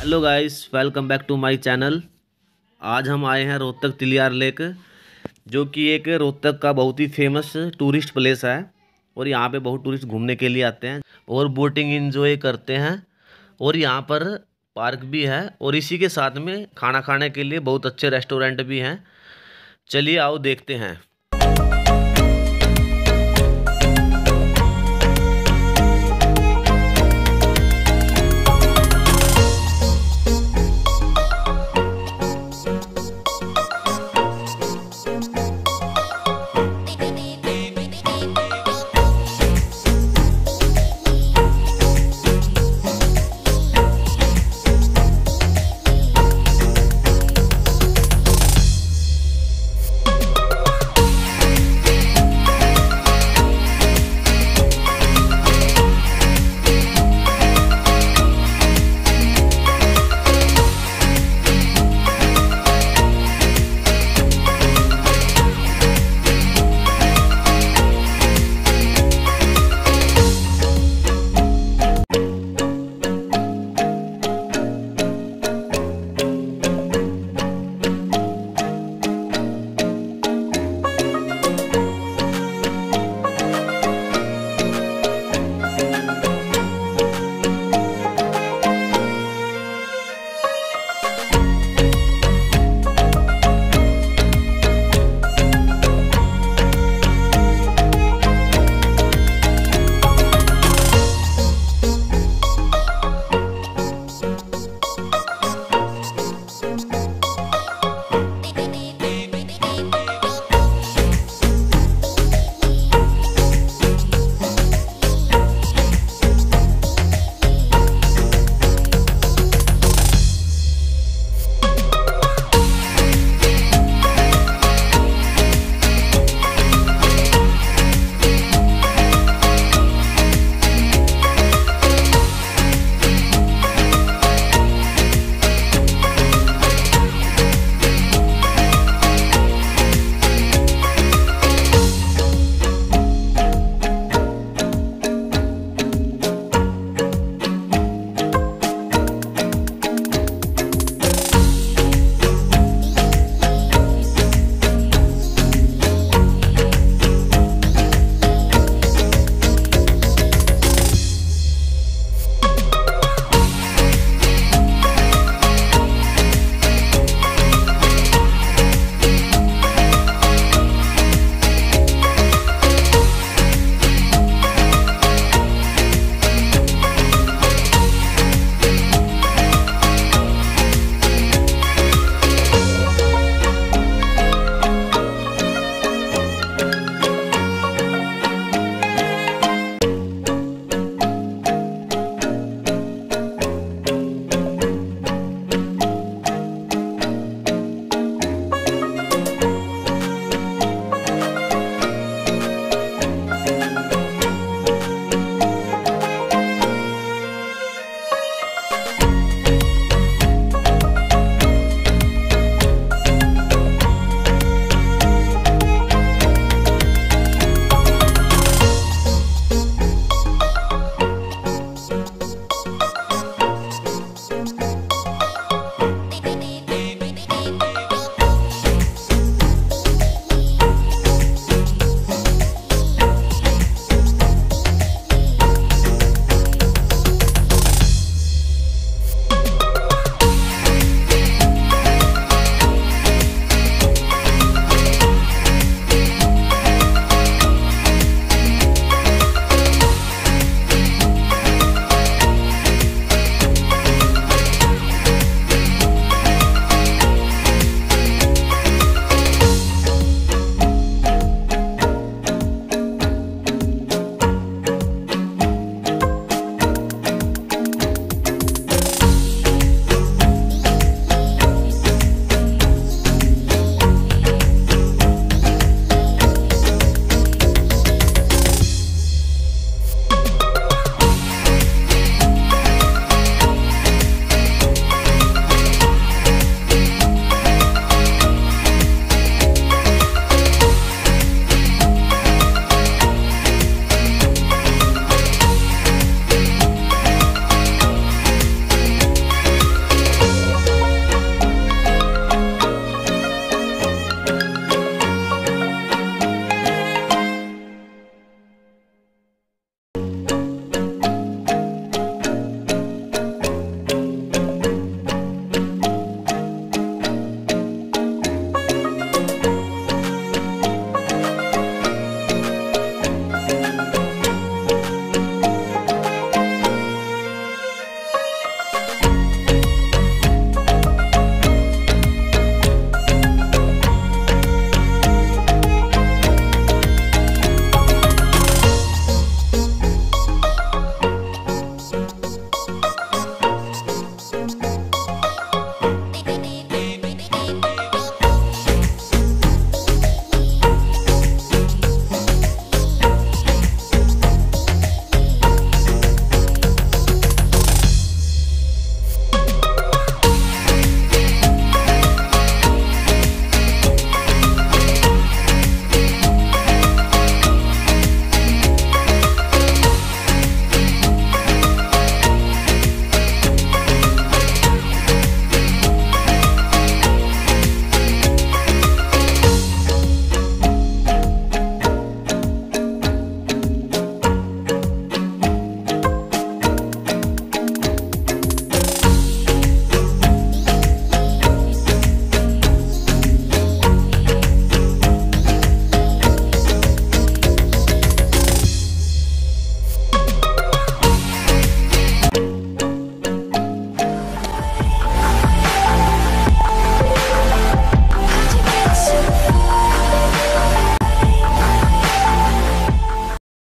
Hello guys welcome back to my channel आज हम आए हैं रोहतक तिलियार लेक, जो कि एक रोहतक का बहुत ही फ़ेमस टूरिस्ट प्लेस है। और यहाँ पे बहुत टूरिस्ट घूमने के लिए आते हैं। और बोटिंग इन्जॉय करते हैं। और यहाँ पर पार्क भी है। और इसी के साथ में खाना खाने के लिए बहुत अच्छे रेस्टोरेंट भी हैं। चलिए आओ देखते हैं।